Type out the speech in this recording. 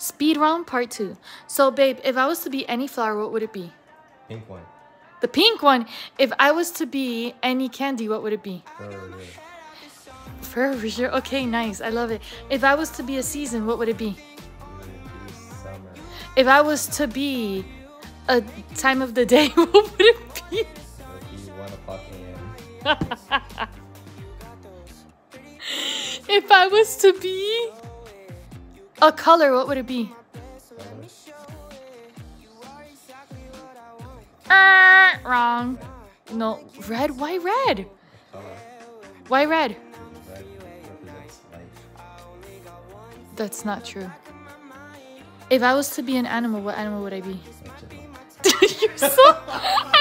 Speed round part two. So, babe, if I was to be any flower, what would it be? Pink one. The pink one. If I was to be any candy, what would it be? Oh, Further. Ferocious. Okay, nice. I love it. If I was to be a season, what would it be? Summer. If I was to be a time of the day, what would it be? It'll be one o'clock a.m. If I was to be a color, what would it be? Ah, wrong. No, red. Why red? Why red? Red. That's not true. If I was to be an animal, what animal would I be? You're so.